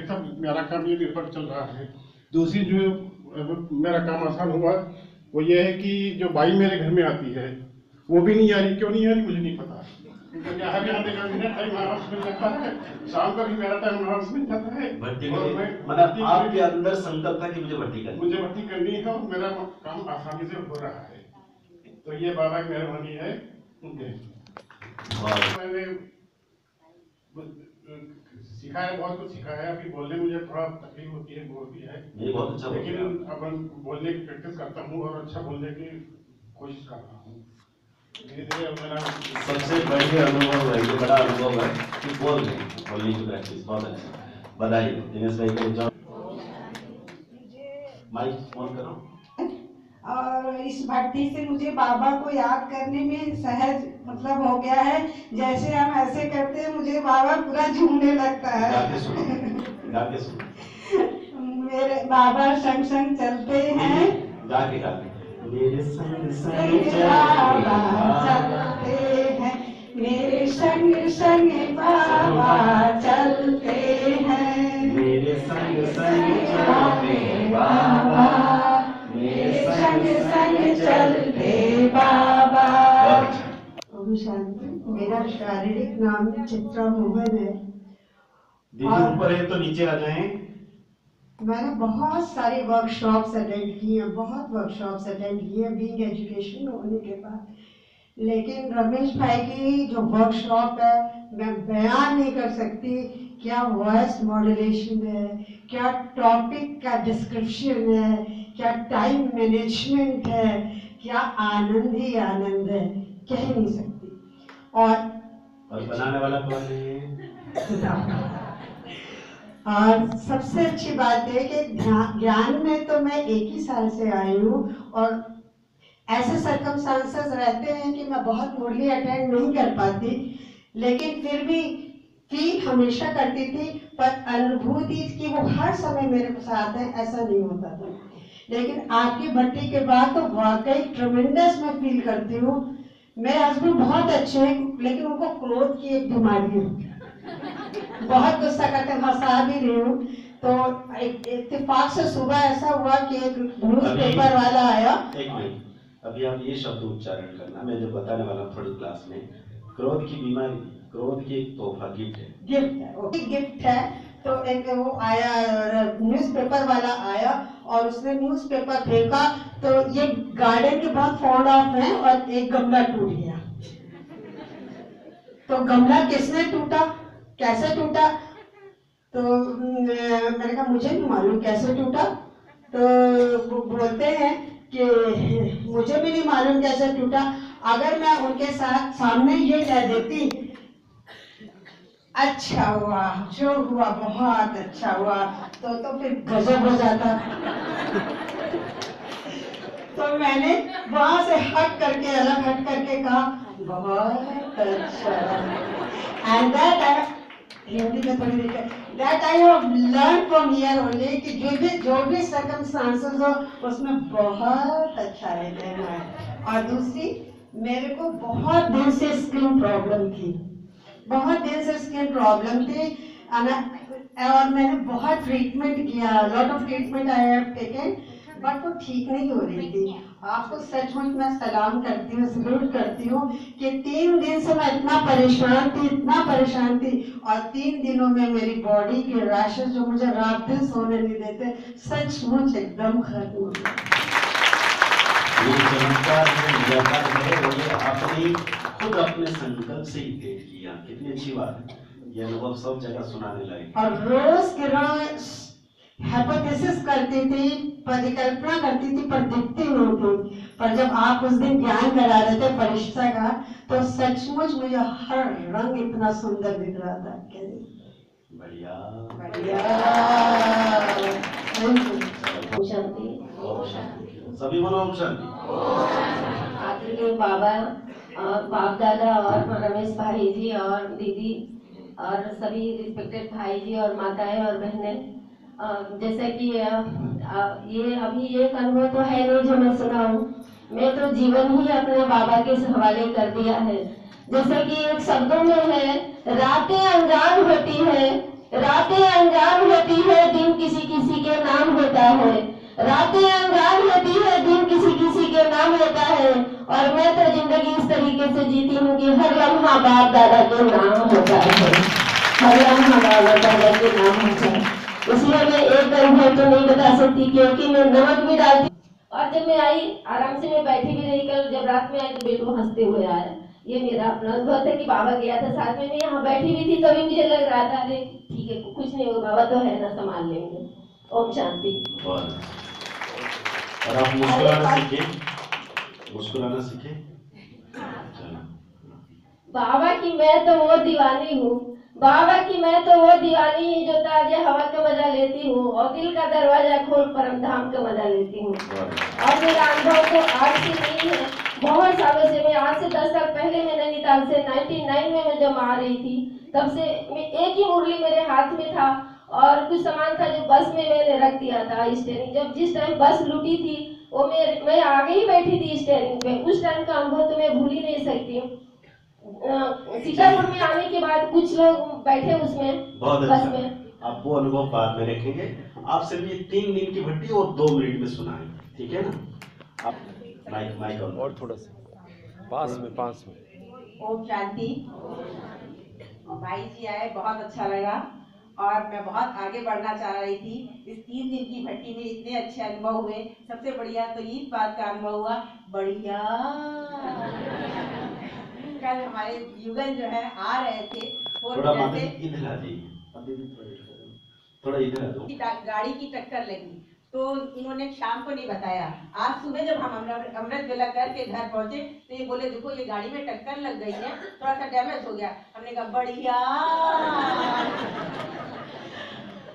अभी तक मेरा काम ये निर्भर चल रहा है। दूसरी जो मेरा काम आसान हुआ वो ये है कि जो बाई मेरे घर में आती है वो भी नहीं आ रही। क्यों नहीं आ रही? मुझे नहीं पता। मेरा है। शाम को भी टाइम मिल जाता है। मतलब आपके अंदर संकल्प था कि मुझे भर्ती करनी मुझे भर्ती करनी है और मेरा काम आसानी से हो रहा है। तो ये बाबा की मेहरबानी है। उनके मैंने सिखाया बहुत कुछ सिखाया अभी बोलने मुझे थोड़ा तकलीफ़ होती है बोलती है। ये बहुत अच्छा बोल लेकिन अब बोलने की प्रैक्टिस करता हूँ और अच्छा बोलने की कोशिश कर रहा हूँ। सबसे बढ़िया अनुभव है ये बड़ा अनुभव है कि बोल रहे हैं बोलने की प्रैक्टिस बहुत अच्छा बधाई दिनेश भाई को जाओ माइक ऑन करो। और इस भक्ति से मुझे बाबा को याद करने में सहज मतलब हो गया है। जैसे हम ऐसे करते हैं मुझे बाबा पूरा झूमने लगता है। मेरे बाबा संग संग चलते हैं। मेरे संग संग चलते हैं। मेरे संग संग बाबा चलते हैं। मेरे संग संग चलते बाबा संग संग चलते बाबा। ओम शांति। मेरा शारीरिक नाम चित्रा मोहन है। दीदी ऊपर है तो नीचे आ जाएँ। मैंने बहुत सारी वर्कशॉप्स अटेंड की हैं बहुत वर्कशॉप्स अटेंड की हैं बीइंग एजुकेशन होने के बाद। लेकिन रमेश भाई की जो वर्कशॉप है मैं बयान नहीं कर सकती क्या वॉइस मॉड्यूलेशन है क्या टॉपिक का डिस्क्रिप्शन है क्या टाइम मैनेजमेंट है? क्या आनंद ही आनंद है? कह नहीं सकती। और और बनाने वाला कौन है? और सबसे अच्छी बात है कि ज्ञान में तो मैं एक ही साल से आई हूँ और ऐसे सरकमस्टांसेस रहते हैं कि मैं बहुत मुरली अटेंड नहीं कर पाती। लेकिन फिर भी फील हमेशा करती थी पर अनुभूति की वो हर समय मेरे साथ है ऐसा नहीं होता था। लेकिन आपकी भट्टी के बाद तो वाकई ट्रमेंडस मैं फील करती हूँ। मेरे हस्बैंड बहुत अच्छे हैं लेकिन उनको क्रोध की एक बीमारी है। बहुत गुस्सा करते हंसा भी रही हूँ। तो एक इत्तेफाक से सुबह ऐसा हुआ कि एक न्यूज़ पेपर वाला आया। एक मिनट। अभी आप ये शब्द उच्चारण करना मैं जो बताने वाला हूँ थोड़ी क्लास में क्रोध की बीमारी क्रोध की एक तोहफा गिफ्ट है। गिफ्ट है गिफ्ट है। तो एक वो आया न्यूज़ पेपर वाला आया और उसने न्यूज़ पेपर फेंका तो ये गार्डन के बहुत फॉर्ड ऑफ़ है और एक गमला टूट गया। तो गमला किसने टूटा? कैसे टूटा? तो मैंने कहा, मुझे नहीं मालूम कैसे टूटा। तो वो बोलते हैं कि, मुझे भी नहीं मालूम कैसे टूटा। अगर मैं उनके साथ, सामने ये कह देती अच्छा हुआ जो हुआ बहुत अच्छा हुआ। तो तो फिर गजब हो जाता। तो मैंने वहाँ से हट करके अलग हट करके कहा बहुत अच्छा एंड दैट हिंदी में थोड़ी देर that I have learn from here only कि जो भी जो भी सर्कमस्टांसेस हो उसमें बहुत अच्छा रहना है। और दूसरी मेरे को बहुत दिन से स्किन प्रॉब्लम थी। बहुत दिन से स्किन प्रॉब्लम थी और मैंने बहुत ट्रीटमेंट किया lot of treatment I have taken but वो ठीक नहीं हो रही थी। आपको सचमुच मैं सलाम करती हूँ सल्यूट करती हूँ कि तीन दिन से मैं इतना परेशान थी, इतना परेशान थी, और तीन दिनों में मेरी बॉडी के रैशेस जो मुझे रात दिन सोने नहीं देते, सचमुच एकदम खत्म हो गए। ये चमत्कार है ये आपने खुद अपने संकल्प से ही। किया? कितनी अच्छी बात है। ये अनुभव सब जगह सुनाने लायक और रोज किरण हाइपोथेसिस करती थी परिकल्पना करती थी पर दिखती नहीं थी। पर जब आप उस दिन ज्ञान करा रहे थे परीक्षा का तो सचमुच मुझे हर रंग इतना सुंदर दिख रहा था। बढ़िया। बढ़िया। शांति। सभी बोलो शांति। आदरणीय बाबा और बाप दादा और रमेश भाई जी और दीदी और सभी रिस्पेक्टेड भाई जी और माताएँ और बहनें। जैसे कि ये, अभी एक अनुभव तो है नहीं जो मैं सुनाऊं मैं तो जीवन ही अपने बाबा के हवाले कर दिया है। जैसे कि एक शब्दों में है, रातें अंजान होती है, रातें अंजान होती है, दिन किसी किसी के नाम होता है। रातें अंगार होती है दिन किसी किसी के नाम होता है। और मैं तो ज़िंदगी इस तरीके से जीती हूँ कि हर लम्हा बाप दादा के नाम होता है। हर लम्हा बाप दादा के नाम होता है। इसलिए मैं एक अनुभव तो नहीं बता सकती क्योंकि मैं नमक भी डालती और जब मैं आई आराम से मैं बैठी भी रही कल जब रात में आई तो बेटू हँसते हुए आया। ये मेरा अपना अनुभव था कि बाबा गया था साथ में। मैं यहाँ बैठी हुई थी तभी मुझे लग रहा था अरे ठीक है कुछ नहीं होगा बाबा तो है ना संभाल लेंगे। ओम शांति। बहुत। और आप मुस्कुराना सीखे मुस्कुराना सीखे बाबा की मैं तो वो दीवानी हूँ। बाबा की मैं तो वो दीवानी हूँ जो ताजे हवा का मज़ा लेती हूँ और दिल का दरवाज़ा खोल परम धाम का मज़ा लेती हूँ। और मेरा अनुभव तो आज से नहीं है। बहुत सालों से मैं, आज से दस साल पहले मैं नैनीताल से 99 में मैं जब आ रही थी, तब से मैं एक ही मुरली मेरे हाथ में था। और कुछ सामान था जो बस में मैंने रख दिया था स्टेयरिंग जब जिस टाइम बस लूटी थी वो मैं मैं आगे ही बैठी थी स्टेयरिंग पे। उस टाइम का अनुभव तो मैं भूल ही नहीं सकती। सीतापुर में आने के बाद कुछ लोग बैठे उसमें बस अच्छा। में। आप वो अनुभव बाद में रखेंगे। आपसे भी तीन दिन की भट्टी और दो मिनट में सुनाएँगे ठीक है ना? आप माइक माइक और थोड़ा सा। पास में पास में। ओम शांति। भाई जी आए बहुत अच्छा लगा। और मैं बहुत आगे बढ़ना चाह रही थी। इस तीन दिन की भट्टी में इतने अच्छे अनुभव हुए। सबसे बढ़िया तो इस बात का अनुभव हुआ बढ़िया। कल हमारे युगल जो है आ रहे थे। थोड़ा इधर आ जाइए। थोड़ा आ जाओ। गाड़ी की टक्कर लगी। तो इन्होंने शाम को नहीं बताया। आज सुबह जब हम अमृत अमृत वेला करके घर पहुँचे तो ये बोले देखो ये गाड़ी में टक्कर लग गई है। थोड़ा सा डैमेज हो गया। हमने कहा बढ़िया!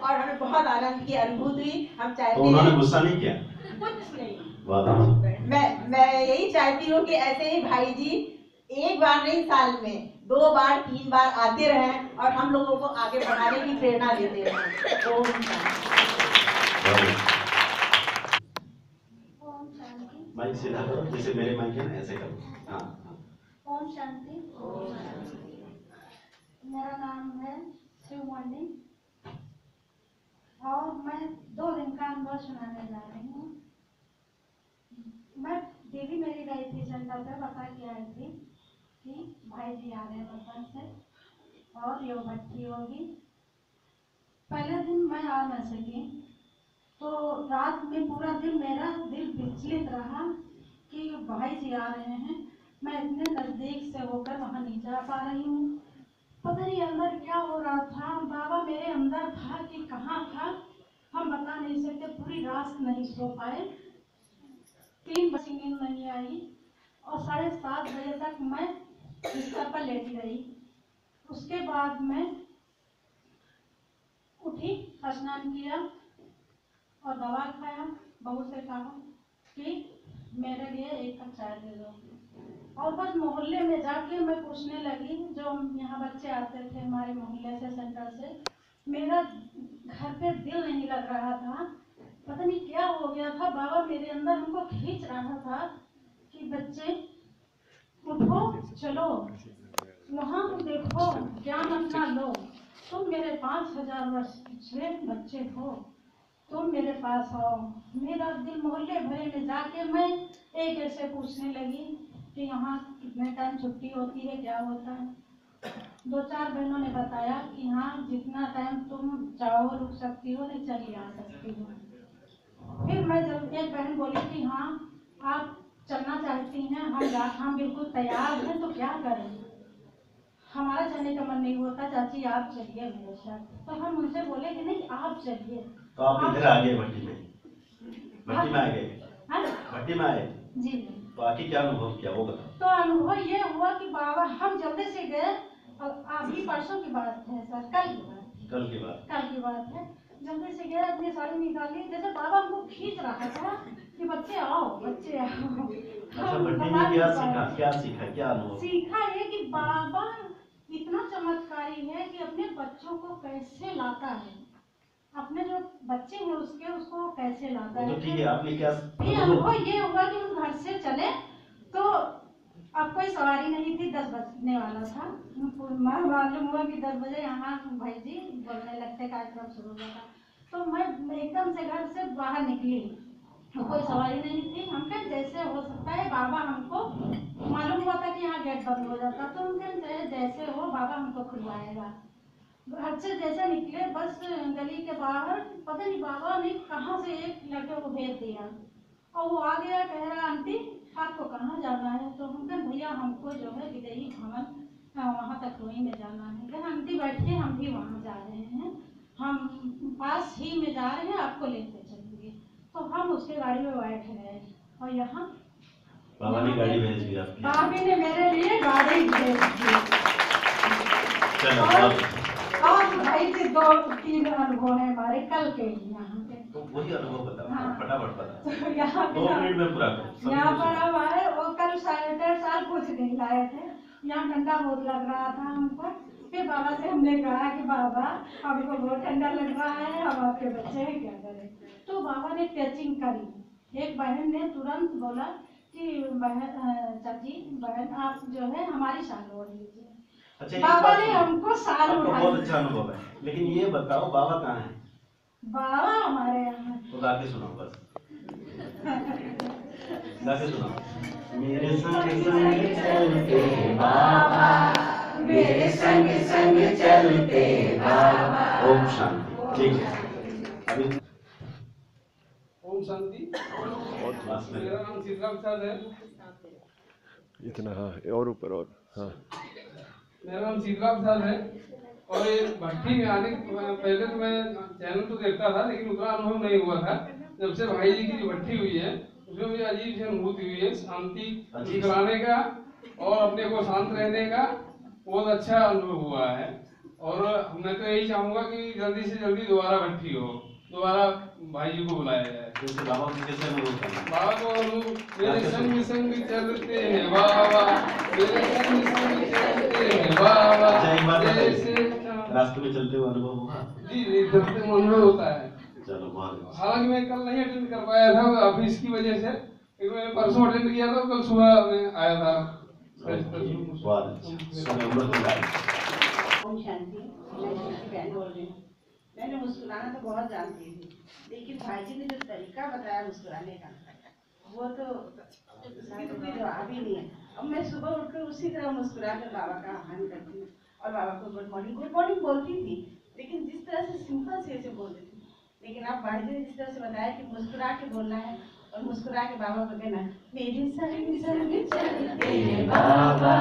और हमें बहुत आनंद की अनुभूति हुई। हम तो चाहते उन्होंने गुस्सा नहीं किया? कुछ नहीं। मैं मैं यही चाहती हूँ कि ऐसे ही भाई जी एक बार नहीं साल में दो बार तीन बार आते रहें और हम लोगों को आगे बढ़ाने की प्रेरणा देते रहें। ओम शांति। ओम शांति माइक सीधा करो जैसे मेरे माइक है ना ऐसे करो। हाँ ओम शांति। मेरा नाम है शिव शिवमणि। और मैं दो दिन का अनुभव सुनाने जा रही हूँ। मैं दीदी मेरी गई थी सेंटर पे बता के आई थी कि भाई जी आ रहे हैं बता से और यो भट्टी होगी। पहले दिन मैं आ न सकी तो रात में पूरा दिन मेरा दिल विचलित रहा कि भाई जी आ रहे हैं। मैं इतने नज़दीक से होकर वहाँ नहीं जा पा रही हूँ। पता नहीं अंदर क्या हो रहा था। बाबा मेरे अंदर था कि कहाँ था, हम बता नहीं सकते। पूरी रात नहीं सो पाए। तीन बजे नींद नहीं आई और साढ़े सात बजे तक मैं बिस्तर पर लेटी रही। उसके बाद मैं उठी, स्नान किया और दवा खाया। बहू से कहा कि मेरे लिए एक कप चाय दे दो। और बस मोहल्ले में जाके मैं पूछने लगी, जो यहाँ बच्चे आते थे हमारे मोहल्ले से, सेंटर से, मेरा घर पे दिल नहीं लग रहा था। पता नहीं क्या हो गया था, बाबा मेरे अंदर हमको खींच रहा था कि बच्चे, उठो, चलो, वहाँ देखो, ज्ञान अपना लो। तुम मेरे पाँच हज़ार वर्ष पिछले बच्चे हो, तुम मेरे पास आओ। मेरा दिल मोहल्ले भरे में जाके मैं एक ऐसे पूछने लगी कि यहाँ कितने टाइम छुट्टी होती है क्या होता है। दो चार बहनों ने बताया कि हाँ जितना टाइम तुम चाहो रुक सकती हो नहीं चली आ सकती हो। फिर मैं जब एक बहन बोली कि हाँ आप चलना चाहती हैं हम जा हम बिल्कुल तैयार हैं तो क्या करें? हमारा जाने का मन नहीं होता चाची आप चलिए मेरे साथ। तो हम उनसे बोले कि नहीं आप चलिए। तो आप इधर आ गए भट्टी में। भट्टी में आ गए। हाँ। भट्टी में आए। जी। आके क्या अनुभव किया वो बताओ। तो अनुभव ये हुआ कि बाबा हम जल्दी से गए और अभी परसों की बात है सर कल की बात कल की बात। कल की बात है। जल्दी से गए अपनी साड़ी निकाली। जैसे बाबा हमको खींच रहा था कि बच्चे आओ बच्चे आओ। अच्छा क्या सीखा? पास- क्या सीखा? क्या अनुभव? सीखा ये कि बाबा इतना चमत्कारी है कि अपने बच्चों को कैसे लाता है। अपने जो बच्चे हैं उसके उसको कैसे लाता है तो ठीक है आपने क्या फिर अनुभव ये हुआ कि हम घर से चले तो अब कोई सवारी नहीं थी दस बजने वाला था। मैं मालूम हुआ कि दस बजे यहाँ भाई जी बोलने लगते कार्यक्रम शुरू हुआ था। तो मैं एकदम से घर से बाहर निकली। तो कोई सवारी नहीं थी। हम कहे जैसे हो सकता है बाबा हमको मालूम हुआ था कि यहाँ गेट बंद हो जाता। तो हम कहे "जै- जैसे हो बाबा हमको खुलवाएगा। घर से जैसे निकले बस गली के बाहर पता नहीं बाबा ने कहाँ से एक लड़के को भेज दिया। और वो आ गया कह रहा आंटी आपको कहाँ जाना है? तो हम कहे भैया हमको जो है विदेही भवन वहाँ तक रोई में जाना है। कहे आंटी बैठिए हम भी वहाँ जा रहे हैं। हम पास ही में जा रहे हैं आपको लेते चलेंगे। तो हम उसके गाड़ी में बैठ गए। और यहाँ बाबा ने गाड़ी भेज दी आपकी। भाभी ने मेरे लिए गाड़ी भेज दी चलो और- बहुत और भाई जी दो तीन अनुभव है हमारे कल के ही यहाँ के तो वही अनुभव बताओ हाँ। फटाफट बताओ। तो यहाँ पे दो मिनट में पूरा करो यहाँ पर हम आए वो कल साढ़े डेढ़ साल कुछ नहीं लाए थे। यहाँ ठंडा बहुत लग रहा था हमको। फिर बाबा से हमने कहा कि बाबा हमको बहुत ठंडा लग रहा है हम आपके बच्चे हैं क्या करें? तो बाबा ने टचिंग करी। एक बहन ने तुरंत बोला कि बहन चाची बहन आप जो है हमारी शान ओढ़ लीजिए। अच्छा बाबा ने हमको साल आपका बहुत अच्छा अनुभव है लेकिन ये बताओ बाबा कहाँ है? बाबा हमारे यहाँ। तो गा के सुनाओ बस। गा के सुनाओ। मेरे संग संग चलते बाबा मेरे संग संग चलते बाबा। ओम शांति। ठीक है। अभी ओम शांति। मेरा नाम सीताराम प्रसाद है। इतना हाँ और ऊपर और हाँ। मेरा नाम सीताराम प्रसाद है। और ये भट्टी में आने के पहले तो मैं चैनल तो देखता था लेकिन उतना अनुभव नहीं हुआ था। जब से भाई जी की जो भट्टी हुई है उसमें मुझे अजीब सी अनुभूति हुई है। शांति कराने का और अपने को शांत रहने का बहुत अच्छा अनुभव हुआ है। और मैं तो यही चाहूँगा कि जल्दी से जल्दी दोबारा भट्टी हो। दोबारा भाई जी को बुलाया जाए। जैसे बाबा को कैसे अनुभव करना बाबा मेरे संग संग चलते हैं बाबा मेरे संग संग चलते हैं बाबा अच्छा एक बात जैसे बताइए रास्ते में चलते हुए अनुभव हुआ? जी जी चलते अनुभव होता है। चलो बहुत अच्छा। हालाँकि मैं कल नहीं अटेंड कर पाया था ऑफ़िस की वजह से लेकिन मैंने परसों अटेंड किया था कल सुबह में आया था। बहुत अच्छा। शांति। मैं मैंने मुस्कुराना तो बहुत जानती थी लेकिन भाई जी ने जो तरीका बताया मुस्कुराने का वो तो उसकी कोई जवाब ही नहीं है। अब मैं सुबह उठकर उसी तरह मुस्कुरा कर बाबा का आह्वान करती हूँ और बाबा को गुड मॉर्निंग गुड मॉर्निंग बोलती थी लेकिन जिस तरह से सिंपल से ऐसे बोलती थी लेकिन अब भाई जी ने जिस तरह से बताया कि मुस्कुरा के बोलना है और मुस्कुरा के बाबा को कहना है, मेरे संग संग चलते बाबा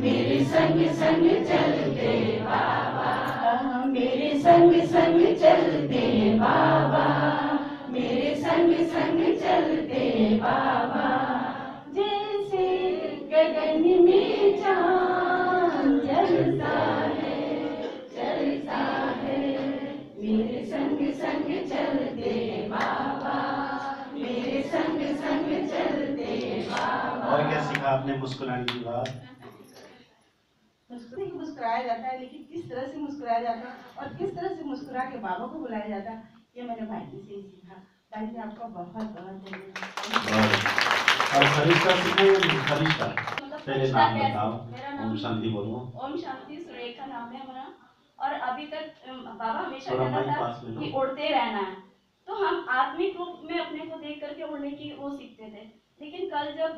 मेरे संग संग चलते बाबा। मेरे संग संग चलते बाबा। मेरे संग संग चलते बाबा। जैसे गगन में चाँद जलता है चलता है। मेरे संग संग चलते बाबा। मेरे संग संग चलते बाबा। और क्या सीखा आपने मुस्कुराने की बात? मुस्कुरा ही मुस्कुराया जाता है लेकिन किस तरह से मुस्कुराया जाता है और किस तरह से मुस्कुरा के बाबा को बुलाया जाता है ये मैंने भाई जी से ही सीखा। भाई जी आपका बहुत बहुत धन्यवाद फरिश्ता पहले नाम बताओ ओम शांति बोलो। ओम शांति सुरेखा नाम है हमारा। और अभी तक बाबा हमेशा कहता था कि उड़ते रहना है। तो हम आत्मिक रूप में अपने को देख करके उड़ने की वो सीखते थे। लेकिन कल जब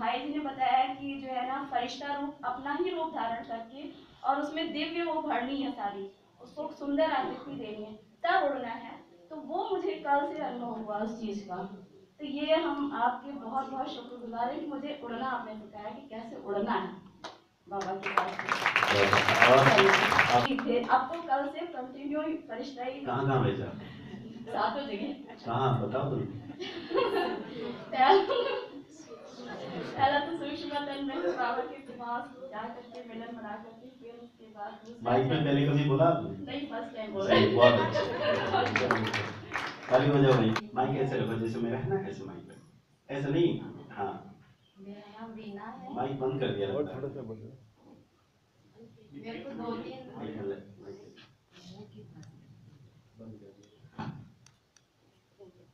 भाई जी ने बताया कि जो है ना फरिश्ता रूप अपना ही रूप धारण करके और उसमें दिव्य वो भरनी है सारी उसको सुंदर आकृति देनी है तब उड़ना है तो वो मुझे कल से अनुभव हुआ उस चीज़ का। तो ये हम आपके बहुत बहुत शुक्रगुजार हैं कि मुझे उड़ना आपने सिखाया कि कैसे उड़ना है। बाबा के पास। और कि फिर अब तो कल से कंटिन्यू फरिश्ता ही कहाँ कहाँ भेजा सातों जगह कहाँ बताओ तुम पहला पहला तो सूक्ष्म तन में बाबा के जा करके मिलन बना करके फिर उसके बाद माइक में पहले कभी बोला आपने? नहीं फ़र्स्ट टाइम बोल। सही बहुत अच्छा। ताली बजाओ भाई माइक ऐसे रखो जैसे मेरा है ना ऐसे माइक पे ऐसे नहीं? हाँ। है। माइक बंद कर दिया और लगता है। थोड़ा सा बोलो मेरे को दो तीन माइक है, माइक है।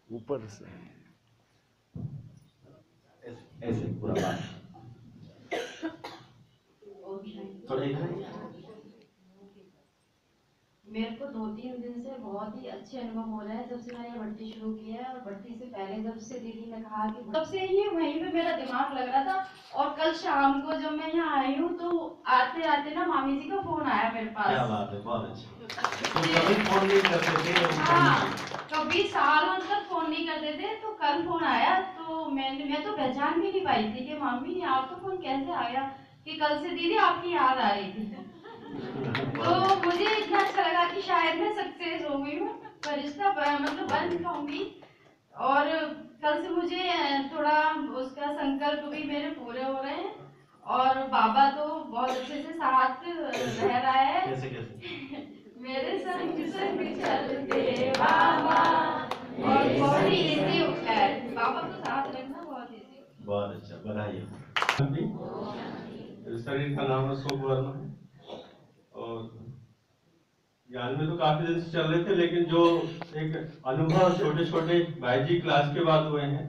ऊपर से ऐसे पूरा थोड़ा। मेरे को दो तीन दिन से बहुत ही अच्छे अनुभव हो रहे हैं। जब से मैंने ये भट्टी शुरू की है और भट्टी से पहले जब से दीदी ने कहा कि तब से ही वहीं पे मेरा दिमाग लग रहा था और कल शाम को जब मैं यहाँ आई हूँ तो आते आते ना मामी जी का फ़ोन आया मेरे पास। क्या बात है बहुत अच्छा। तो कभी फ़ोन नहीं करते हाँ कभी सालों तक फ़ोन नहीं करते थे तो कल फ़ोन आया। तो मैंने मैं तो पहचान भी नहीं पाई थी कि मामी आपका फ़ोन कैसे आ गया कि कल से दीदी आपकी याद आ रही थी। तो मुझे इतना अच्छा लगा कि शायद मैं सक्सेस हो गई हूँ फरिश्ता मतलब बन पाऊँगी। और कल से मुझे थोड़ा उसका संकल्प भी मेरे पूरे हो रहे हैं। और बाबा तो बहुत अच्छे से साथ रह रहा है। कैसे कैसे? मेरे संग संग चलते बाबा और बहुत ही इजी होता है। बाबा को साथ रखना बहुत इजी बहुत अच्छा बधाई शरीर का नाम वर्मा है और ज्ञान में तो काफ़ी दिन से चल रहे थे, लेकिन जो एक अनुभव छोटे छोटे भाई जी क्लास के बाद हुए हैं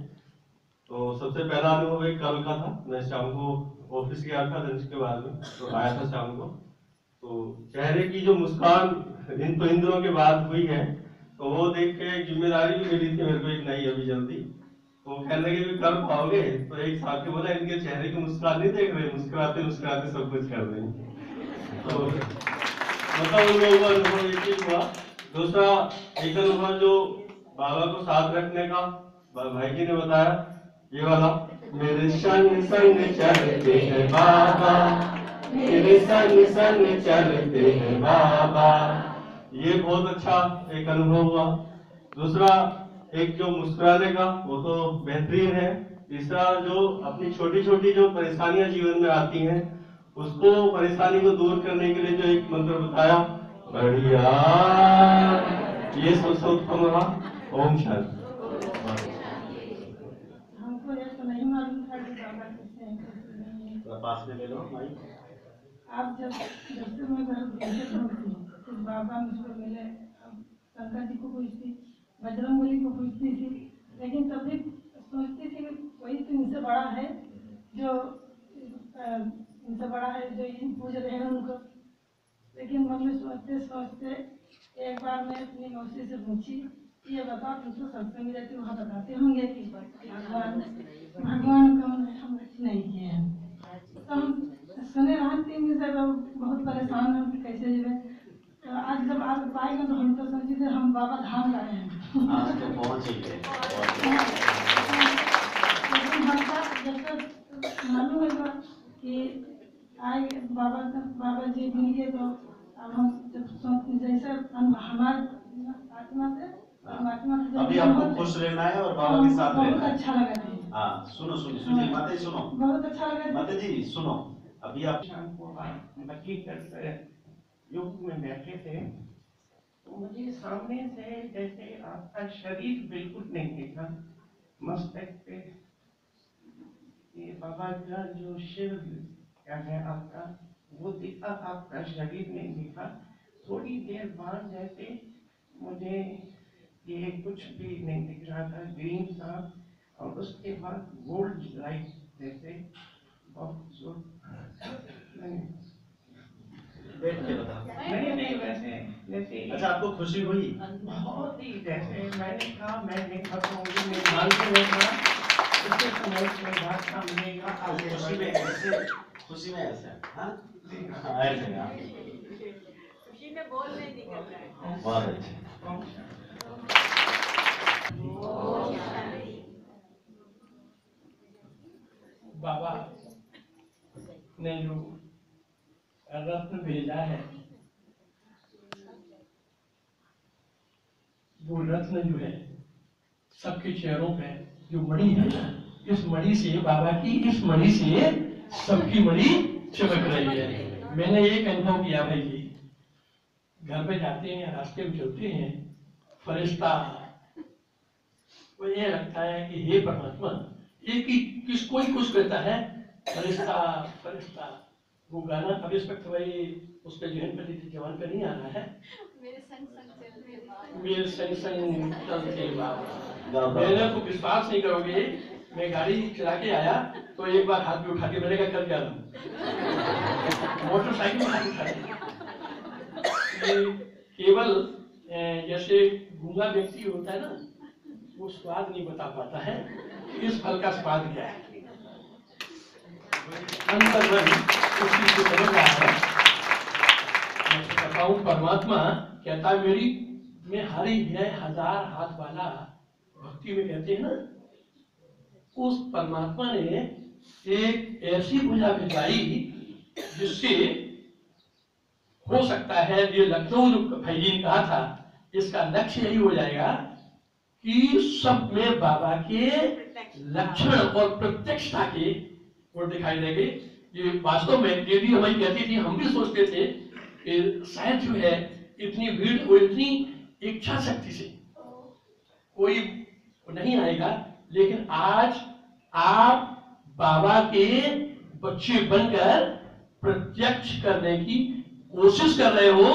तो सबसे पहला अनुभव एक कल का था। मैं शाम को ऑफ़िस गया था लंच के बाद में तो आया था शाम को। तो चेहरे की जो मुस्कान इन तो दिनों के बाद हुई है तो वो देख के ज़िम्मेदारी भी मिली थी मेरे को, एक नई अभी जल्दी। तो कहने लगे भी कर पाओगे तो एक साथ के बोला, इनके चेहरे की मुस्कान नहीं देख रहे मुस्कुराते मुस्कुराते सब कुछ कर देंगे दूसरा, एक अनुभव जो बाबा को साथ रखने का भाई जी ने बताया ये वाला मेरे संग संग चलते हैं बाबा मेरे संग संग चलते हैं बाबा ये बहुत अच्छा एक अनुभव हुआ। दूसरा, एक जो मुस्कुराने का, वो तो बेहतरीन है। तीसरा, जो अपनी छोटी छोटी जो परेशानियाँ जीवन में आती हैं उसको परेशानी को दूर करने के लिए जो एक मंत्र बताया बढ़िया। ये सबसे उत्तम रहा। ओम शांति। हमको ये तो पास में ले लो माइक आप जब जब से मैं घर पहुँची तो बाबा मुझको मिले। शंकर जी को पूछती बजरंग बली को पूछती थी। लेकिन तब भी सोचती थी कि कोई तो इनसे बड़ा है जो इनसे बड़ा है जो इन पूज रहे हैं उनको। लेकिन मन में सोचते सोचते एक बार मैं अपनी मौसी से पूछी ये बताओ तुम तो सत्संग रहते वहाँ बताते होंगे कि भगवान भगवान कौन है? हम नहीं किए हैं। तो हम सुने रहा तीन दिन से बहुत परेशान हैं कि कैसे जीवे। तो आज जब आज पाएँगे तो हम तो समझे थे हम बाबा धाम गए हैं। आज तो पहुँच ही गए। जब तक मालूम है कि आए बाबा बाबा जी मिल तो अब हम जब जैसे हमारे आत्मा से परमात्मा से अभी आपको खुश रहना है और बाबा के साथ रहना है। अच्छा लगा था हाँ सुनो सुनो सुनिए माता जी सुनो। बहुत अच्छा लगा माता जी सुनो अभी आप शाम को योग में बैठे थे तो मुझे सामने से जैसे आपका शरीर बिल्कुल नहीं दिखा मस्तक पे ये बाबा का जो शिव क्या है आपका? वो दिखा आपका शरीर नहीं दिखा थोड़ी देर बाद जैसे मुझे ये कुछ भी नहीं दिख रहा था ग्रीन था और उसके बाद गोल्ड लाइट जैसे बहुत ज़ोर। नहीं के नहीं नहीं वैसे जैसे अच्छा आपको खुशी हुई? बहुत ही जैसे मैंने कहा मैं नहीं बताऊँगी मैं मानते हुए था इसके समय में बात का मिलेगा तो आगे खुशी में। ऐसे हाँ हाँ, ऐसे हाँ खुशी में बोल नहीं निकल रहा है। बहुत अच्छे बाबा ने जो रत्न भेजा है वो रत्न जो है सबके चेहरों पे जो मणि है ना इस मणि से बाबा की इस मणि से सबकी मणि चमक रही है। मैंने एक अनुभव किया भाई जी। घर पे जाते हैं रास्ते में चलते हैं फरिश्ता। वो ये लगता है कि हे परमात्मा ये कि किस कोई कुछ कहता है? फरिश्ता फरिश्ता। वो गाना अब इस वक्त भाई उसके जहन पर जवान पे नहीं आ रहा है। मेरे संग संग चलते बाबा मेरे संग संग चलते बाबा। मैंने तो विश्वास नहीं करोगे मैं गाड़ी चला के आया तो एक बार हाथ में उठा के मैंने कहा कर जा रहा हूँ मोटरसाइकिल केवल जैसे गूँगा व्यक्ति होता है ना, वो स्वाद नहीं बता पाता है, इस फल का स्वाद क्या है? तो हूँ, परमात्मा कहता है, मेरी, मैं हरि है हज़ार हाथ वाला भक्ति में कहते हैं ना उस परमात्मा ने एक ऐसी भुजा भिजाई जिससे हो सकता है, ये लखनऊ जो जी ने कहा था, इसका लक्ष्य यही हो जाएगा कि सब में बाबा के लक्षण और प्रत्यक्षता के और दिखाई देंगे। ये वास्तव में देवी हमारी कहती थी, हम भी सोचते थे कि शायद जो है इतनी भीड़ और इतनी इच्छा शक्ति से कोई नहीं आएगा। लेकिन आज आप बाबा के बच्चे बनकर प्रत्यक्ष करने की कोशिश कर रहे हो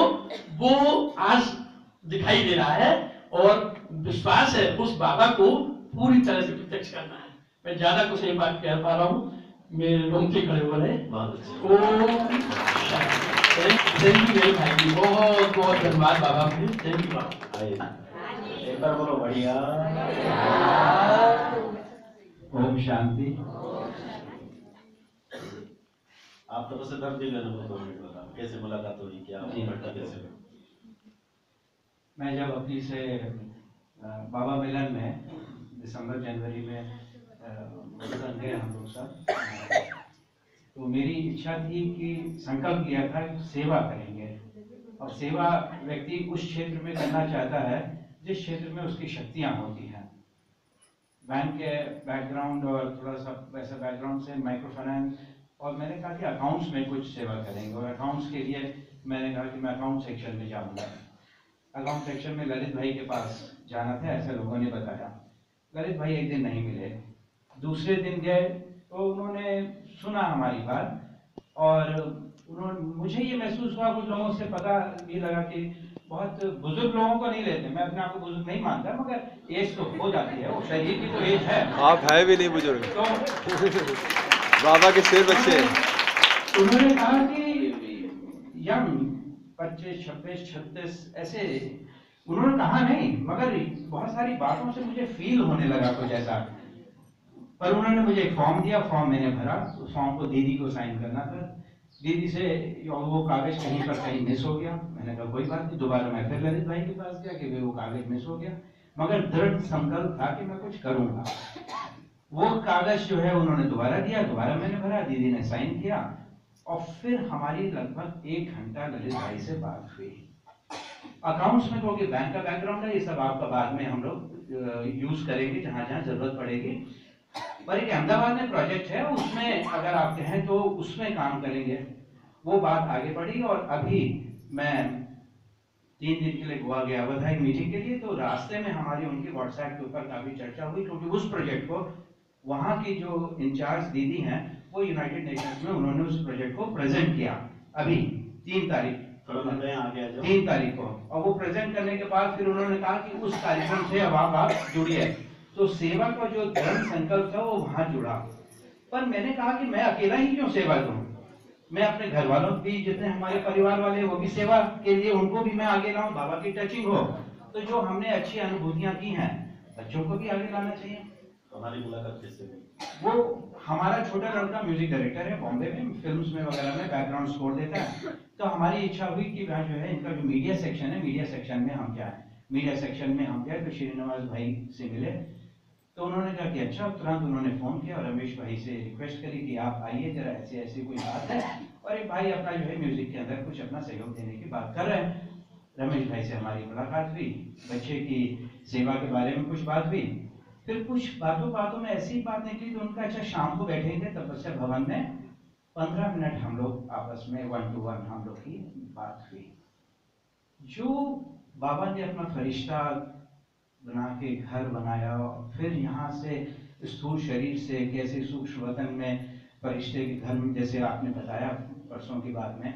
वो आज दिखाई दे रहा है और विश्वास है उस बाबा को पूरी तरह से प्रत्यक्ष करना है। मैं ज़्यादा कुछ नहीं बात कह पा रहा हूँ। मेरे रोंगटे खड़े हो। रहे थैंक यू मेरे भाई जी। बहुत बहुत धन्यवाद बाबा थैंक यू बाबा। एक बोलो बढ़िया। ओम शांति। आप तरफ़ से दर्द दिल अनुभव कैसे मुलाकात हुई? क्या कैसे मैं जब अपनी से बाबा मिलन में दिसंबर जनवरी में मधुबन गए हम लोग सब। तो मेरी इच्छा थी कि संकल्प किया था सेवा करेंगे। और सेवा व्यक्ति उस क्षेत्र में करना चाहता है जिस क्षेत्र में उसकी शक्तियाँ होती हैं। बैंक के बैकग्राउंड और थोड़ा सा वैसा बैकग्राउंड से माइक्रो फाइनेंस और मैंने कहा कि अकाउंट्स में कुछ सेवा करेंगे, और अकाउंट्स के लिए मैंने कहा कि मैं अकाउंट सेक्शन में जाऊँगा। अकाउंट सेक्शन में ललित भाई के पास जाना था, ऐसे लोगों ने बताया। ललित भाई एक दिन नहीं मिले, दूसरे दिन गए तो उन्होंने सुना हमारी बात, और उन्होंने, मुझे ये महसूस हुआ, कुछ लोगों से पता भी लगा कि बहुत बुज़ुर्ग लोगों को नहीं लेते मैं अपने आप को बुज़ुर्ग नहीं मानता मगर एज तो हो जाती है वो शरीर की तो एज है। आप है भी नहीं बुज़ुर्ग। तो बाबा के सिर बच्चे। उन्होंने कहा कि यंग पच्चीस छब्बीस छत्तीस ऐसे उन्होंने कहा नहीं मगर बहुत सारी बातों से मुझे फील होने लगा कुछ ऐसा। पर उन्होंने मुझे एक फॉर्म दिया फॉर्म मैंने भरा उस फॉर्म को दीदी को साइन करना था। दीदी से वो कागज़ कहीं पर कहीं मिस हो गया। मैंने कहा, कोई बात नहीं, दोबारा मैं फिर ललित भाई के पास गया कि भाई वो कागज़ मिस हो गया। मगर दृढ़ संकल्प था कि मैं कुछ करूँगा। वो कागज़ जो है उन्होंने दोबारा दिया, दोबारा मैंने भरा, दीदी ने साइन किया, और फिर हमारी लगभग एक घंटा ललित भाई से बात हुई। अकाउंट्स में क्योंकि बैंक का बैकग्राउंड है, ये सब आपका बाद में हम लोग यूज़ करेंगे जहाँ जहाँ ज़रूरत पड़ेगी। पर एक अहमदाबाद में प्रोजेक्ट है उसमें अगर आप कहें तो उसमें काम करेंगे। वो बात आगे बढ़ी और अभी मैं तीन दिन के लिए गोवा गया हुआ था एक मीटिंग के लिए तो रास्ते में हमारी उनकी व्हाट्सएप के ऊपर काफ़ी चर्चा हुई क्योंकि उस प्रोजेक्ट को वहाँ की जो इंचार्ज दीदी हैं वो यूनाइटेड नेशंस में उन्होंने उस प्रोजेक्ट को प्रेजेंट किया। अभी तीन तारीख। तीन तारीख को। और वो प्रेजेंट करने के बाद फिर उन्होंने कहा कि उस कार्यक्रम से अब आप आप जुड़िए। तो सेवा का जो दृढ़ संकल्प था वो वहाँ जुड़ा। पर मैंने कहा कि मैं अकेला ही क्यों सेवा करूँ? मैं अपने घर वालों भी जितने हमारे परिवार वाले वो भी सेवा के लिए उनको भी मैं आगे लाऊं बाबा की टचिंग हो तो जो हमने अच्छी अनुभूतियाँ की हैं बच्चों को भी आगे लाना चाहिए। हमारी मुलाकात कैसे हुई? वो हमारा छोटा लड़का म्यूज़िक डायरेक्टर है बॉम्बे में फिल्म्स में वगैरह में बैकग्राउंड स्कोर देता है। तो हमारी इच्छा हुई कि वहाँ जो है इनका जो मीडिया सेक्शन है मीडिया सेक्शन में हम जाएँ। मीडिया सेक्शन में हम गए तो श्रीनिवास भाई से मिले। तो उन्होंने कहा कि अच्छा तुरंत उन्होंने फ़ोन किया और रमेश भाई से रिक्वेस्ट करी कि आप आइए, जरा ऐसी ऐसी कोई बात है। और एक भाई अपना जो है म्यूज़िक के अंदर कुछ अपना सहयोग देने की बात कर रहे हैं। रमेश भाई से हमारी मुलाकात हुई, बच्चे की सेवा के बारे में कुछ बात हुई। फिर कुछ बातों बातों में ऐसी बात निकली तो उनका अच्छा शाम को बैठेंगे तपस्या भवन में पंद्रह मिनट हम लोग आपस में वन टू वन हम लोग की बात हुई। जो बाबा ने अपना फरिश्ता बना के घर बनाया फिर यहाँ से स्थूल शरीर से कैसे सूक्ष्म वतन में फरिश्ते के घर में, जैसे आपने बताया परसों की बात में।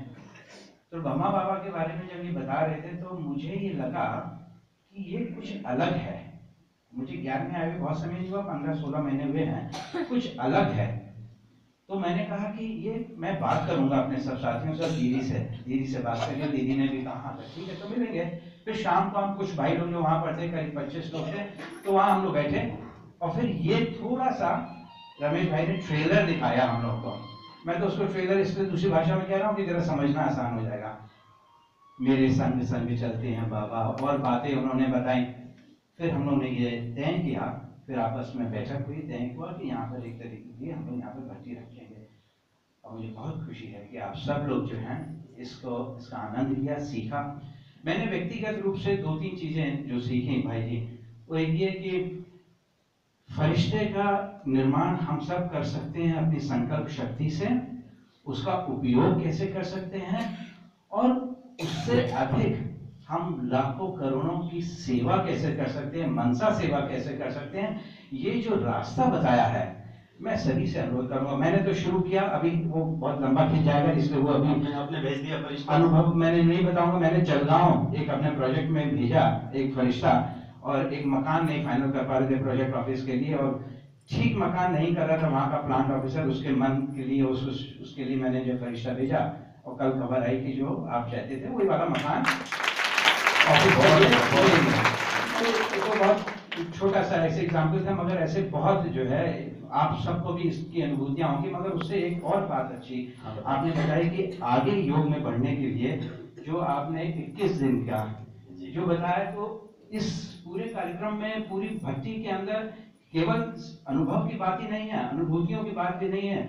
तो ब्रह्मा बाबा के बारे में जब ये बता रहे थे तो मुझे ये लगा कि ये कुछ अलग है। मुझे ज्ञान में आए बहुत समय हुआ पंद्रह सोलह महीने हुए हैं, कुछ अलग है। तो मैंने कहा कि ये मैं बात करूँगा अपने सब साथियों से, दीदी से दीदी से बात करके, दीदी ने भी कहा हाँ ठीक है तो मिलेंगे। फिर शाम को हम कुछ भाई लोग जो वहाँ पर थे करीब पच्चीस लोग थे तो वहाँ हम लोग बैठे, और फिर ये थोड़ा सा रमेश भाई ने ट्रेलर दिखाया हम लोग को। मैं तो उसको ट्रेलर इसलिए दूसरी भाषा में कह रहा हूँ कि जरा समझना आसान हो जाएगा। मेरे संग संग चलते हैं बाबा, और बातें उन्होंने बताई। फिर हम लोग ने ये तय किया फिर आपस में बैठक हुई, तय हुआ कि यहाँ पर एक तरीके की हम लोग यहाँ पर भर्ती रखेंगे। और मुझे बहुत खुशी है कि आप सब लोग जो हैं इसको, इसका आनंद लिया, सीखा। मैंने व्यक्तिगत रूप से दो तीन चीज़ें जो सीखी, भाई जी। वो एक ये कि फरिश्ते का निर्माण हम सब कर सकते हैं अपनी संकल्प शक्ति से। उसका उपयोग कैसे कर सकते हैं? और उससे अधिक हम लाखों करोड़ों की सेवा कैसे कर सकते हैं मनसा सेवा कैसे कर सकते हैं ये जो रास्ता बताया है मैं सभी से अनुरोध करूँगा। मैंने तो शुरू किया अभी वो बहुत लंबा खिंच जाएगा इसलिए वो अभी आपने भेज दिया फरिश्ता। अनुभव मैंने नहीं बताऊँगा मैंने जलगांव एक अपने प्रोजेक्ट में भेजा एक फरिश्ता और एक मकान नहीं फाइनल कर पा रहे थे प्रोजेक्ट ऑफ़िस के लिए और ठीक मकान नहीं कर रहा था वहाँ का प्लांट ऑफिसर उसके मन के लिए उस, उस, उसके लिए मैंने जो फरिश्ता भेजा और कल खबर आई कि जो आप चाहते थे वही वाला मकान छोटा सा ऐसे एग्ज़ाम्पल था मगर ऐसे बहुत जो है आप सबको भी इसकी अनुभूतियाँ होंगी मगर उससे एक और बात अच्छी, आपने बताया कि आगे योग में बढ़ने के लिए जो आपने 21 दिन का जो बताया तो इस पूरे कार्यक्रम में पूरी भट्टी के अंदर केवल अनुभव की बात ही नहीं है अनुभूतियों की बात भी नहीं है,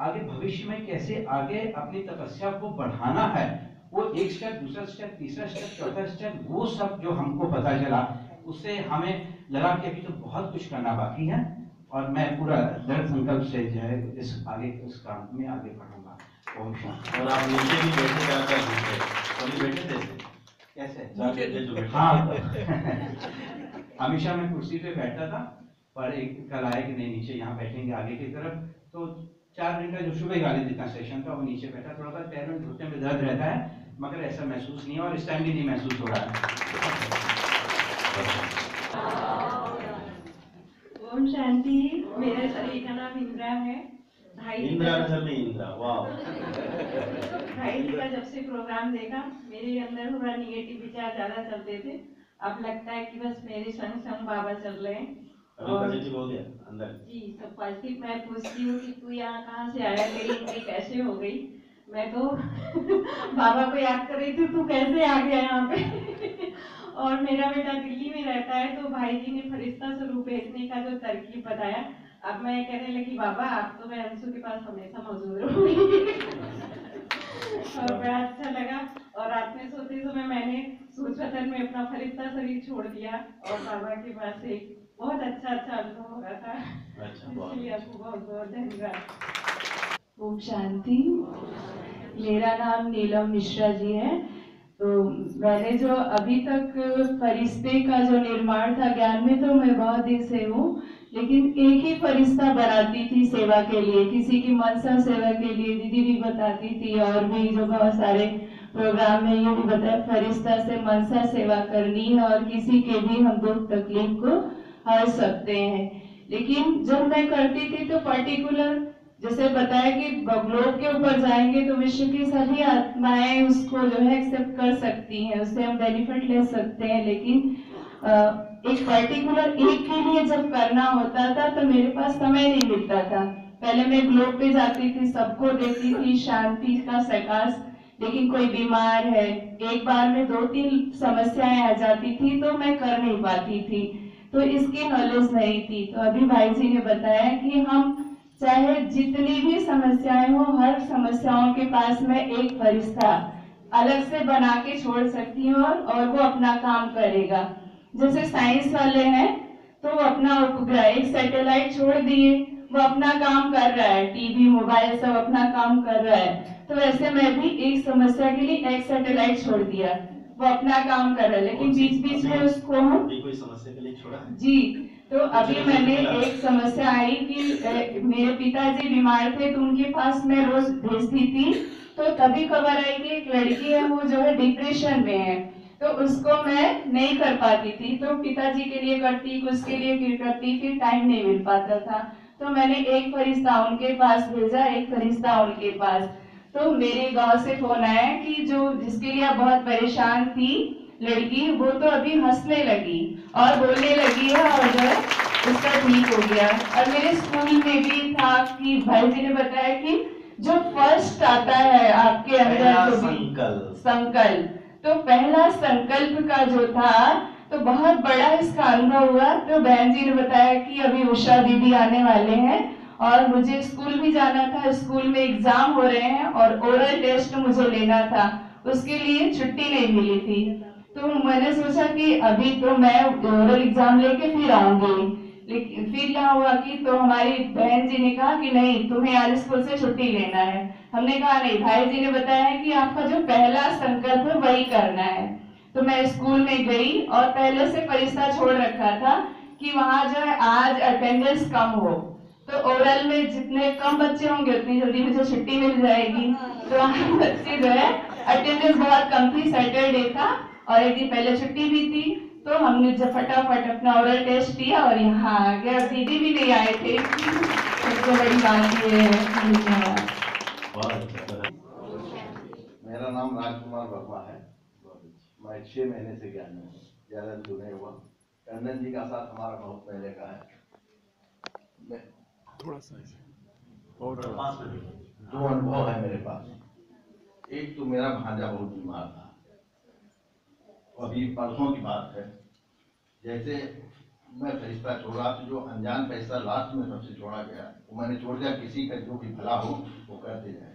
आगे भविष्य में कैसे आगे अपनी तपस्या को बढ़ाना है वो एक स्टेप दूसरा स्टेप तीसरा स्टेप चौथा स्टेप वो सब जो हमको पता चला उससे हमें लगा कि अभी तो बहुत कुछ करना बाकी है और मैं पूरा दृढ़ संकल्प से जो है इस आगे इस काम में आगे बढ़ूँगा। ओम शांति और आप नीचे भी बैठे क्या कर थे कभी बैठे थे? कैसे? हाँ। हमेशा मैं कुर्सी पे बैठता था पर एक कल आया कि नहीं नीचे यहाँ बैठेंगे आगे की तरफ़। तो चार दिन का जो सुबह गाली देता सेशन था वो नीचे बैठा थोड़ा सा पैर में घुटने में दर्द रहता है मगर ऐसा महसूस नहीं है और इस टाइम भी नहीं महसूस हो रहा है। ओम शांति मेरे शरीर का नाम इंदिरा है। इंदिरा नगर में इंदिरा वाह भाई जी का जब से प्रोग्राम देखा मेरे अंदर थोड़ा निगेटिव विचार ज़्यादा चलते थे। अब लगता है कि बस मेरे संग संग बाबा चल रहे हैं। पॉजिटिव हो गया अंदर? जी सब पॉजिटिव मैं पूछती हूँ कि तू यहाँ कहाँ से आया? तेरी कैसे हो गई? मैं तो बाबा को याद कर रही थी तू कैसे आ गया यहाँ पे? और मेरा बेटा दिल्ली में रहता है तो भाई जी ने फरिश्ता स्वरूप भेजने का जो तरकीब बताया अब मैं कहने लगी बाबा आप तो मैं अंशु के पास हमेशा मौजूद रहूँगी। और बड़ा अच्छा लगा। और रात में सोते समय मैंने सूचवतन में अपना फरिश्ता शरीर छोड़ दिया और बाबा के पास एक बहुत अच्छा अच्छा अनुभव हो रहा था। अच्छा इसलिए आपको बहुत बहुत धन्यवाद। ओम शांति। मेरा नाम नीलम मिश्रा जी है। तो मैंने जो अभी तक फरिश्ते का जो निर्माण था ज्ञान में तो मैं बहुत दिन से हूँ, लेकिन एक ही फरिश्ता बनाती थी सेवा के लिए, किसी की मनसा सेवा के लिए दीदी भी बताती थी, और भी जो बहुत सारे प्रोग्राम में ये भी बताया, फरिश्ता से मनसा सेवा करनी है, और किसी के भी हम दुख तकलीफ़ को हर सकते हैं। लेकिन जब मैं करती थी तो पर्टिकुलर जैसे बताया कि ग्लोब के ऊपर जाएँगे तो विश्व की सभी आत्माएँ उसको जो है एक्सेप्ट कर सकती हैं। उससे हम बेनिफिट ले सकते हैं। लेकिन एक पर्टिकुलर एक के लिए जब करना होता था तो मेरे पास समय नहीं मिलता था। पहले मैं ग्लोब पे जाती थी, सबको देती थी, शांति का सकाश। लेकिन कोई बीमार है, एक बार में दो तीन समस्याएँ आ जाती थी तो मैं कर नहीं पाती थी। तो इसकी नॉलेज नहीं थी। तो अभी भाई जी ने बताया कि हम चाहे जितनी भी समस्याएँ हो हर समस्याओं के पास में एक फरिश्ता अलग से बना के छोड़ सकती हूँ और, और वो अपना काम करेगा। जैसे साइंस वाले हैं तो वो अपना उपग्रह एक सैटेलाइट छोड़ दिए वो अपना काम कर रहा है टीवी मोबाइल सब अपना काम कर रहा है। तो वैसे मैं भी एक समस्या के लिए एक सैटेलाइट छोड़ दिया। वो अपना काम कर रहा है लेकिन बीच बीच में उसको हम कोई समस्या के लिए छोड़ा? जी तो अभी मैंने एक समस्या आई कि मेरे पिताजी बीमार थे तो उनके पास मैं रोज भेजती थी। तो तभी खबर आई कि एक लड़की है, वो जो है डिप्रेशन में है। तो उसको मैं नहीं कर पाती थी। तो पिताजी के लिए करती, उसके लिए फिर करती, फिर टाइम नहीं मिल पाता था। तो मैंने एक फरिश्ता उनके पास भेजा, एक फरिश्ता उनके पास। तो मेरे गाँव से फ़ोन आया कि जो, जिसके लिए बहुत परेशान थी लड़की वो तो अभी हंसने लगी और बोलने लगी है और जो है उसका ठीक हो गया। और मेरे स्कूल में भी था कि भाई जी ने बताया कि जो फ़र्स्ट आता है आपके अंदर जो संकल्प। संकल्प। तो पहला संकल्प का जो था तो बहुत बड़ा इसका अनुभव हुआ। तो बहन जी ने बताया कि अभी उषा दीदी आने वाले हैं और मुझे स्कूल भी जाना था। स्कूल में एग्ज़ाम हो रहे हैं और ओरल टेस्ट मुझे लेना था। उसके लिए छुट्टी नहीं मिली थी। तो मैंने सोचा कि अभी तो मैं ओरल एग्ज़ाम लेके फिर आऊँगी। लेकिन फिर क्या हुआ कि तो हमारी बहन जी ने कहा कि नहीं, तुम्हें आज स्कूल से छुट्टी लेना है। हमने कहा, नहीं, भाई जी ने बताया है कि आपका जो पहला संकल्प है, वही करना है। तो मैं स्कूल में गई और पहले से फरिश्ता छोड़ रखा था कि वहाँ जो है, आज अटेंडेंस कम हो। तो ओरल में जितने कम बच्चे होंगे, उतनी जल्दी मुझे छुट्टी मिल जाएगी। तो बच्चे जो है अटेंडेंस बहुत कम थी। सैटरडे था। और एक दिन पहले छुट्टी भी थी तो हमने जब फटाफट अपना ओरल टेस्ट दिया और यहाँ आ गया और दीदी भी नहीं आए थे। सबसे बड़ी बात ये है। धन्यवाद। अच्छा बना। मेरा नाम राजकुमार वर्मा है। मैं छह महीने से ज्ञान में हूँ ज़्यादा नहीं हुआ। टंडन जी का साथ हमारा बहुत पहले का है। थोड़ा सा और। दो अनुभव है मेरे पास। एक तो मेरा भांजा बहुत बीमार था। अभी परसों की बात है। जैसे मैं फरिश्ता छोड़ा तो जो अनजान फरिश्ता लास्ट में सबसे छोड़ा गया वो मैंने छोड़ दिया किसी का जो भी भला हो वो करते जाए।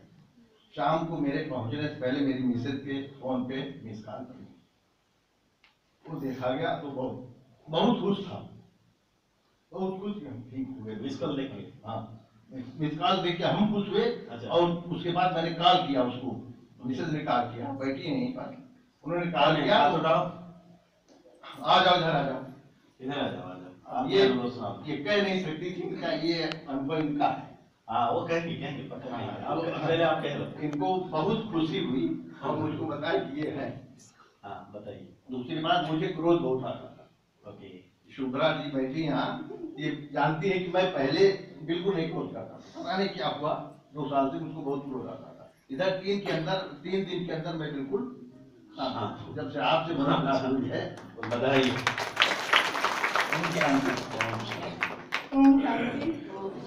शाम को मेरे पहुँचने से पहले मेरी मिसेज के फ़ोन पे मिस कॉल पड़ी वो देखा गया तो बहुत बहुत खुश था। बहुत खुश ठीक हुए। मिस कॉल देख के? हाँ। मिस कॉल देख के हम खुश हुए अच्छा। और उसके बाद मैंने कॉल किया उसको। मिसेज ने कॉल किया बैठी नहीं पर उन्होंने कहा नहीं, किया उठाओ आ जाओ इधर आ जाओ। इधर आ जाओ आ जाओ। अब ये। ये कह नहीं सकती थी कि ये अनुभव इनका है। हाँ वो कहेंगे कहेंगे पता नहीं। है। आप पहले आप कह लो इनको बहुत खुशी हुई और मुझको बताया कि ये है। हाँ बताइए। दूसरी बात मुझे क्रोध बहुत आता था। ओके। शुभ्रा जी बैठी यहाँ ये जानती है कि मैं पहले बिल्कुल नहीं क्रोध करता था। पता नहीं क्या हुआ दो साल से मुझको बहुत क्रोध आता था। इधर तीन के अंदर तीन दिन के अंदर मैं बिल्कुल हाँ, हाँ। जब से आपसे मुलाकात हुई है तो बधाई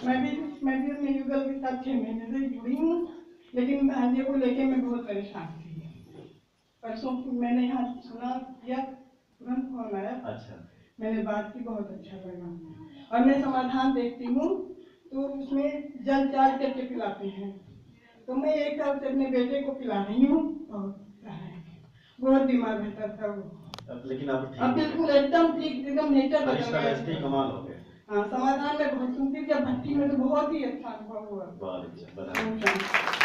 मैं भी मैं भी के साथ छह महीने से जुड़ी हूँ लेकिन भांजे को लेके मैं बहुत परेशान थी परसों मैंने यहाँ सुना किया तुरंत फ़ोन आया अच्छा। मैंने बात की बहुत अच्छा लगा और मैं समाधान देखती हूँ तो उसमें जल चार करके पिलाते हैं तो मैं एक साल से अपने बेटे को पिला रही हूँ और बहुत बीमार रहता था वो। अब लेकिन अब ठीक अब बिल्कुल एकदम ठीक एकदम नेचर बदल गया। कमाल हो गए हाँ समाधान में बहुत सुनती थी भट्टी में तो बहुत ही अच्छा अनुभव हुआ। बहुत अच्छा